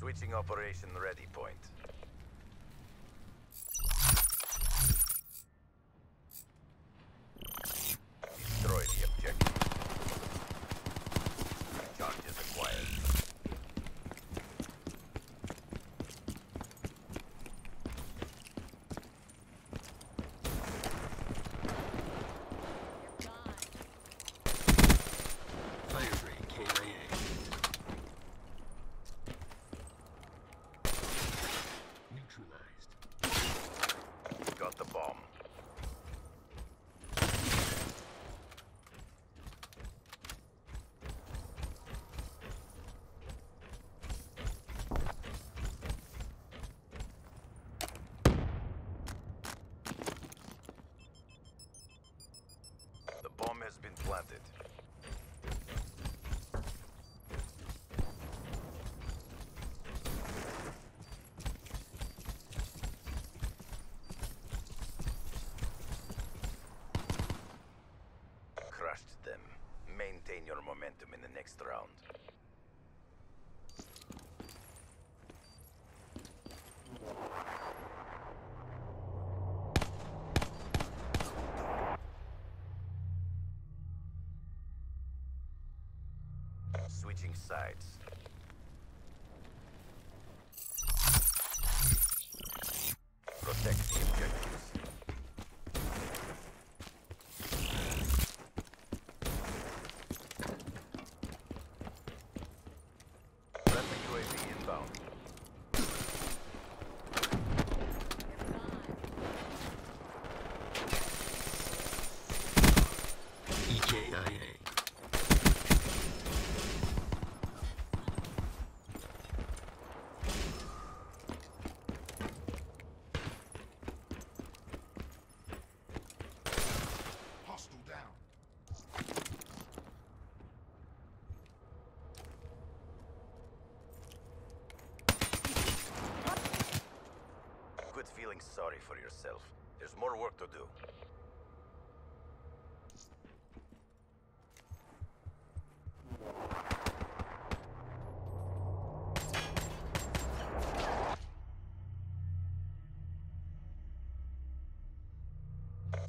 Switching operation ready point. Destroy the objective. Charges acquired. Firebreak KIA. Neutralized. Got the bomb. The bomb has been planted. Crushed them. Maintain your momentum in the next round. Switching sides. Protect feeling sorry for yourself. There's more work to do.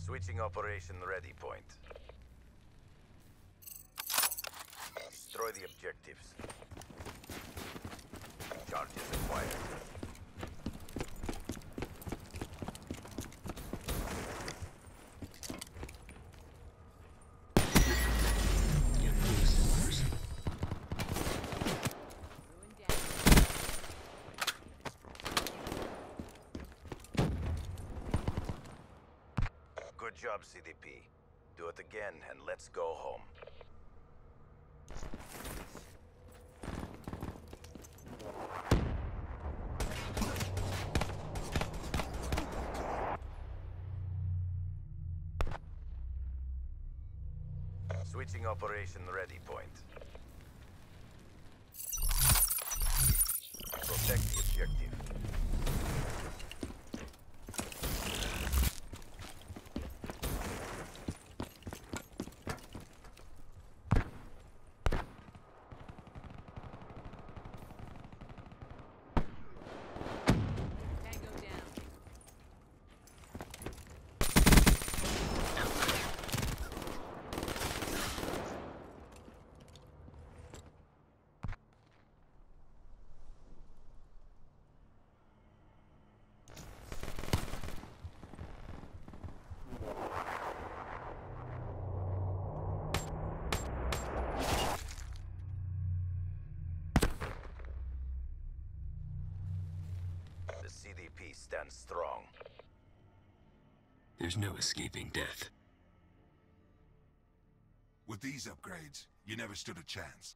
Switching operation ready point. Destroy the objectives. Charges acquired. Job, CDP. Do it again and let's go home. Switching operation ready point. CDP stands strong. There's no escaping death. With these upgrades, you never stood a chance.